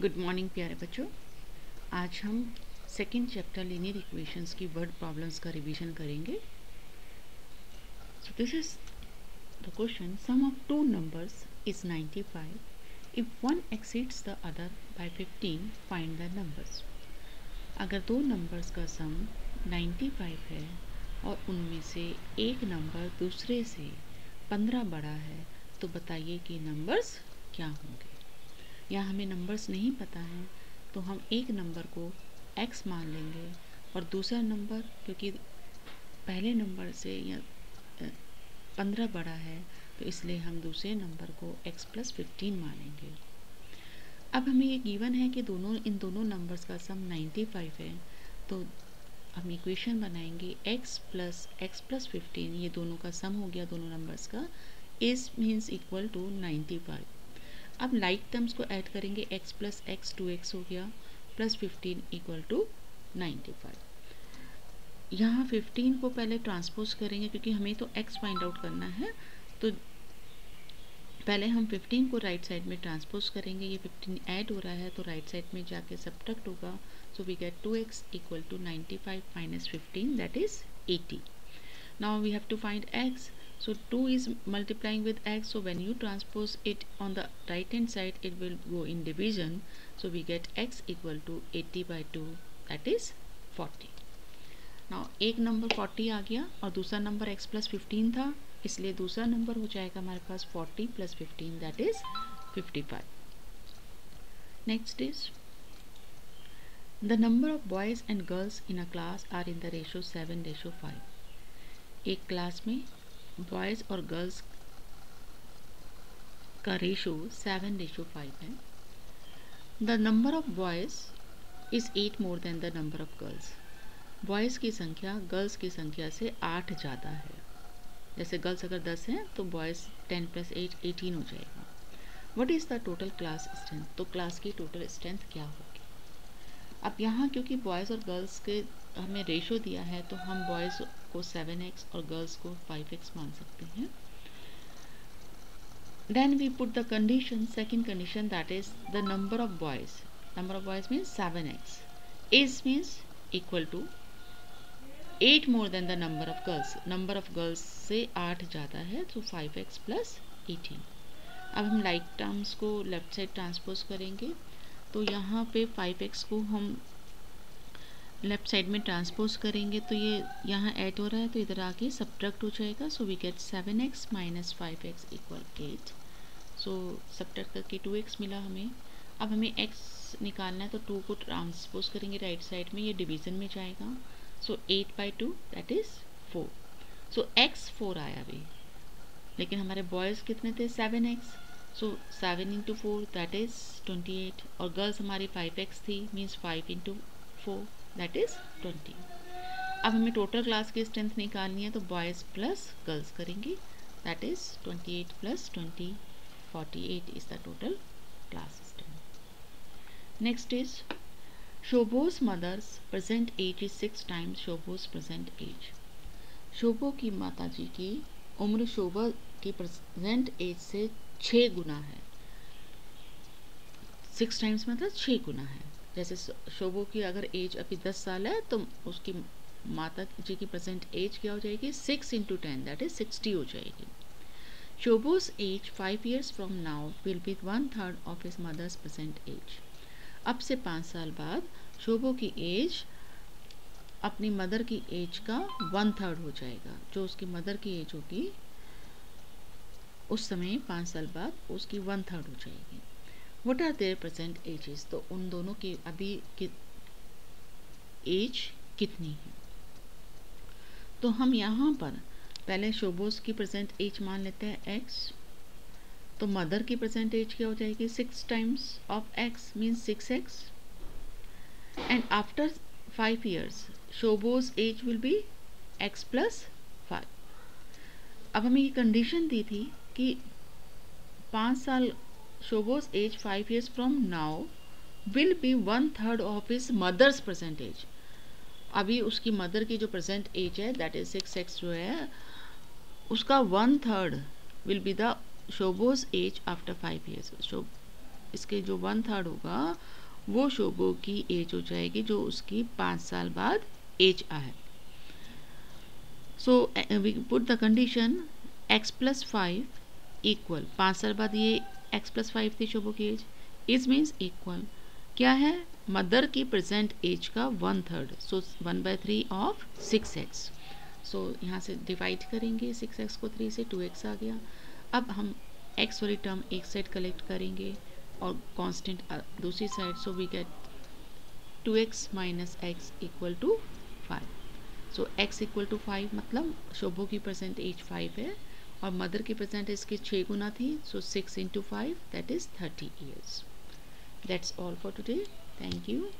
Good morning प्यारे बच्चों। आज हम सेकेंड चैप्टर लीनियर इक्वेशंस की वर्ड प्रॉब्लम्स का रिवीजन करेंगे। So this is the question sum of two numbers is 95 if one exceeds the other by 15 find the numbers अगर दो numbers का सम 95 है और उनमें से एक नंबर दूसरे से 15 बड़ा है तो बताइए कि नंबर्स क्या होंगे। या हमें नंबर्स नहीं पता हैं तो हम एक नंबर को x मान लेंगे और दूसरा नंबर क्योंकि पहले नंबर से या पंद्रह बड़ा है तो इसलिए हम दूसरे नंबर को x प्लस फिफ्टीन मानेंगे। अब हमें ये गिवन है कि दोनों, इन दोनों नंबर्स का सम 95 है तो हम इक्वेशन बनाएँगे x plus x plus fifteen ये दोनों का सम हो गया, दोनों नंबर्स का इज़ मीन्स इक्वल टू 95 अब लाइक टर्म्स को ऐड करेंगे, x plus x two x हो गया plus fifteen equal to ninety five यहाँ फिफ्टीन को पहले ट्रांसपोज करेंगे क्योंकि हमें तो x फाइंड आउट करना है तो पहले हम 15 को राइट right साइड में ट्रांसपोज करेंगे। ये 15 ऐड हो रहा है तो राइट right साइड में जाके सब्ट्रैक्ट होगा। So we get 2x equal to 95 minus 15 that is 80 now we have to find x. so 2 is multiplying with x so when you transpose it on the right hand side it will go in division so we get x equal to 80 by 2 that is 40 now एक number 40 आ गया और दूसरा number x plus fifteen था इसलिए दूसरा number हो जाएगा हमारे पास 40 plus fifteen that is 55 next is The number of boys and girls in a class are in the ratio 7 ratio 5 एक क्लास में बॉयज़ और गर्ल्स का रेशो सेवन रेशो फाइव है. The number of boys is eight more than the number of girls boys की संख्या girls की संख्या से आठ ज़्यादा है. जैसे गर्ल्स अगर दस हैं तो boys ten plus eight eighteen हो जाएगा. What is the total class strength तो क्लास की टोटल स्ट्रेंथ क्या होगी? अब यहाँ क्योंकि बॉयज़ और गर्ल्स के हमें रेशो दिया है तो हम बॉयज़ को सेवन एक्स और गर्ल्स को फाइव एक्स मान सकते हैं। Then we put the condition second condition that is the number of boys number of boys means seven x is means equal to eight more than the number of girls number of girls से आठ ज़्यादा है तो five x plus eighteen अब हम like terms को left side transpose करेंगे। तो यहाँ पे फाइव एक्स को हम लेफ़्ट साइड में ट्रांसपोज करेंगे तो ये यहाँ ऐड हो रहा है तो इधर आके सब्ट्रैक्ट हो जाएगा so we get seven x minus five x equal eight so subtract करके टू एक्स मिला हमें। अब हमें एक्स निकालना है तो टू को ट्रांसपोज करेंगे राइट साइड में, ये डिवीज़न में जाएगा। So eight by two that is four so x four आया अभी। लेकिन हमारे बॉयज़ कितने थे? Seven x so seven into four that is twenty eight और गर्ल्स हमारी फाइव एक्स थी means five into four that is twenty अब हमें टोटल क्लास की स्ट्रेंथ निकालनी है तो बॉयज़ प्लस गर्ल्स करेंगे। That is twenty eight plus twenty forty eight is the total class strength next is Shobho's mother's present age is six times Shobho's present age Shobho की माता जी की उम्र शोभा की प्रेजेंट एज से छः गुना है। Six times मतलब छः गुना है। जैसे शोभो की अगर एज अभी दस साल है तो उसकी माता जी की प्रेजेंट एज क्या हो जाएगी? Six into ten that is sixty हो जाएगी। Shobho's age five years from now will be one third of his mother's present age अब से पाँच साल बाद शोभो की एज अपनी मदर की एज का वन थर्ड हो जाएगा। जो उसकी मदर की एज होगी, उस समय पाँच साल बाद उसकी वन थर्ड हो जाएगी। What are their present ages तो उन दोनों की अभी एज कितनी है? तो हम यहाँ पर पहले शोबोस की प्रेजेंट एज मान लेते हैं एक्स तो मदर की प्रेजेंट एज क्या हो जाएगी? Six times of x means six x and after five years शोबोस age will be x plus five अब हमें ये कंडीशन दी थी कि पाँच साल Shobo's age 5 years from now, will be one third of his mother's present age. अभी उसकी मदर की जो प्रेजेंट एज है दैट इज़ सिक्स एक्स जो है, उसका one third will be the शोबोज age after five years शो इसके जो वन थर्ड होगा, वो शोभो की एज हो जाएगी, जो उसकी पाँच साल बाद एज आए so we put the condition x plus five equal पाँच साल बाद ये एक्स प्लस फाइव थी शोभो की एज इज़ मीन्स इक्वल क्या है? मदर की प्रेजेंट एज का one third so one by three of six x so यहाँ से डिवाइड करेंगे सिक्स एक्स को थ्री से टू एक्स आ गया. अब हम एक्स वाली टर्म एक साइड कलेक्ट करेंगे और कांस्टेंट दूसरी side so we get two x minus x equal to five so x equal to five मतलब शोभो की परसेंट एज फाइव है. और मदर की परसेंटेज की छः गुना थी so six into five that is thirty years that's all for today thank you